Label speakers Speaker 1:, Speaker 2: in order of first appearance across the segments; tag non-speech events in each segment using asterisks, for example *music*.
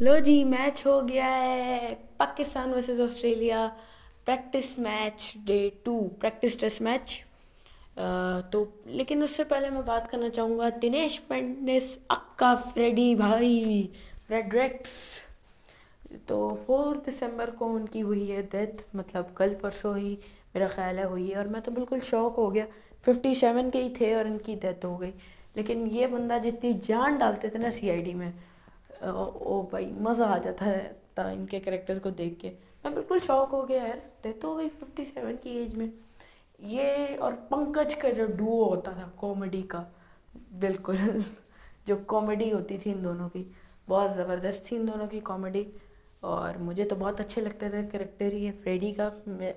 Speaker 1: लो जी, match हो गया है। Pakistan versus Australia. Practice match day two practice test match तो लेकिन उससे पहले मैं बात करना चाहूँगा दिनेश पेंडिस, अक्का, फ्रेडी भाई फ्रेडरिक्स तो फोर दिसंबर को उनकी हुई है डेथ मतलब कल परसों ही मेरा ख्याल है हुई है और मैं तो बिल्कुल शौक हो गया। फिफ्टी सेवन के ही थे और इनकी डेथ हो गई। लेकिन ये बंदा जितनी जान डालते थे ना सीआईडी में ओ भाई, मज़ा आ जाता है था इनके करेक्टर को देख के। मैं बिल्कुल शौक हो गया यार। डेथ हो गई फिफ्टी सेवन की एज में। ये और पंकज का जो डुओ होता था कॉमेडी का, बिल्कुल। *laughs* जो कॉमेडी होती थी इन दोनों की। बहुत ज़बरदस्त थी इन दोनों की कॉमेडी और मुझे तो बहुत अच्छे लगते थे करेक्टर है फ्रेडी का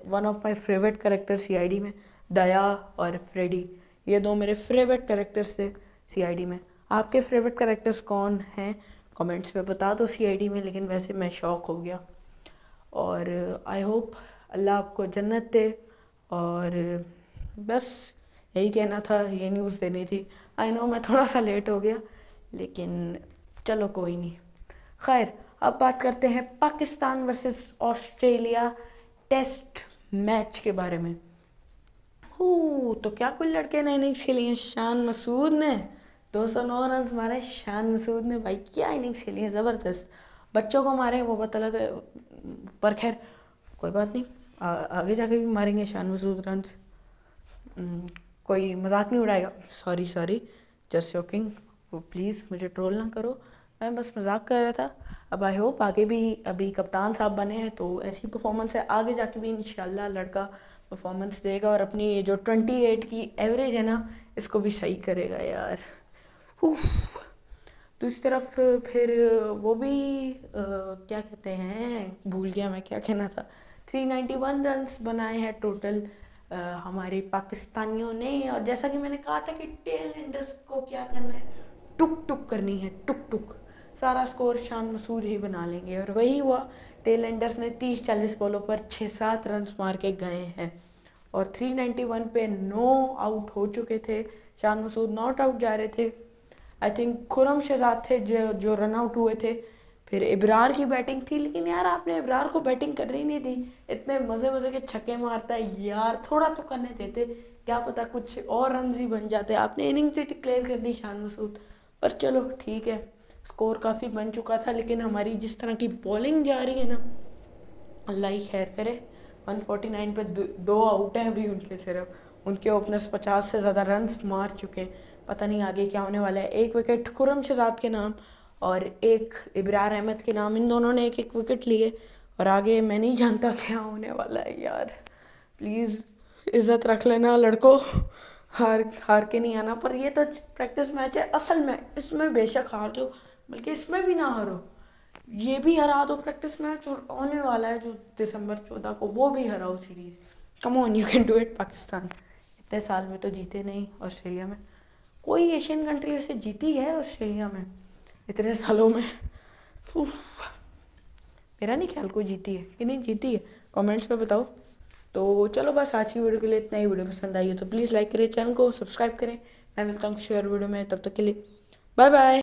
Speaker 1: one of my favourite character CID में। दया और फ्रेडी ये दो मेरे फेवरेट करेक्टर्स थे सीआईडी में। आपके फेवरेट करेक्टर्स कौन हैं? कमेंट्स में बता दो सीआईडी में, लेकिन वैसे मैं शौक हो गया। और आई होप अल्लाह आपको जन्नत दे। और बस यही कहना था, ये न्यूज़ देनी थी। आई नो मैं थोड़ा सा लेट हो गया, लेकिन चलो कोई नहीं। खैर, अब बात करते हैं Pakistan versus Australia test match के बारे में। हो तो क्या कोई लड़के ने इनिंग्स खेली हैं? शान मसूद ने। दो सौ नौ रन मारे शान मसूद ने। भाई क्या इनिंग्स खेली है? ज़बरदस्त। बच्चों को मारे वो पता लगा पर खैर कोई बात नहीं। आ, आगे जाके भी मारेंगे शान मसूद रन कोई मज़ाक नहीं उड़ाएगा। Sorry sorry just shocking please मुझे ट्रोल ना करो। मैं बस मज़ाक कर रहा था। अब आई होप आगे भी अभी कप्तान साहब बने हैं तो ऐसी परफॉर्मेंस है। आगे जाके भी इन लड़का परफॉर्मेंस देगा और अपनी जो ट्वेंटी एट की एवरेज है ना इसको भी सही करेगा यार। दूसरी तरफ़ फिर वो भी आ, क्या कहते हैं भूल गया मैं क्या कहना था। थ्री नाइन्टी वन रन बनाए हैं टोटल आ, हमारे पाकिस्तानियों ने। और जैसा कि मैंने कहा था कि टेल एंडर्स को क्या करना है? टुक टुक करनी है टुक टुक सारा स्कोर शान मसूद ही बना लेंगे। और वही हुआ टेल एंडर्स ने तीस चालीस बॉलों पर छः सात रन मार के गए हैं। और थ्री नाइन्टी वन पे नो आउट हो चुके थे। शान मसूद नॉट आउट जा रहे थे। आई थिंक खुरम शहजाद थे जो जो रन आउट हुए थे। फिर इब्रार की बैटिंग थी, लेकिन यार आपने इब्रार को बैटिंग करनी नहीं दी। इतने मज़े मज़े के छक्के मारता है, यार थोड़ा तो करने देते। क्या पता कुछ और रन ही बन जाते। आपने इनिंग से डिक्लेयर कर दी, शान मसूद। पर चलो, ठीक है। स्कोर काफ़ी बन चुका था, लेकिन हमारी जिस तरह की बॉलिंग जा रही है ना, अल्लाह ही खैर करे। 149 पे दो आउट हैं अभी उनके सिर्फ़। उनके ओपनर्स 50 से ज़्यादा रन मार चुके हैं। पता नहीं आगे क्या होने वाला है। एक विकेट खुरम शहजाद के नाम और एक इब्रार अहमद के नाम, इन दोनों ने एक एक विकेट लिए और आगे मैं नहीं जानता क्या होने वाला है यार। प्लीज़ इज़्ज़त रख लेना लड़कों। हार हार के नहीं आना, पर ये तो प्रैक्टिस मैच है। असल मैच इसमें बेशक हार जो बल्कि इसमें भी ना हारो। ये भी हरा दो प्रैक्टिस मैच और आने वाला है जो दिसंबर चौदह को, वो भी हराओ series come on you can do it Pakistan. इतने साल में तो जीते नहीं ऑस्ट्रेलिया में। कोई एशियन कंट्री वैसे जीती है ऑस्ट्रेलिया में? इतने सालों में। मेरा नहीं ख्याल कोई जीती है कि नहीं जीती है। कमेंट्स में बताओ। तो चलो बस आज की वीडियो के लिए इतना ही। वीडियो पसंद आई है तो प्लीज़ लाइक करें, चैनल को सब्सक्राइब करें। मैं मिलता हूँ शेयर वीडियो में। तब तक के लिए बाय बाय।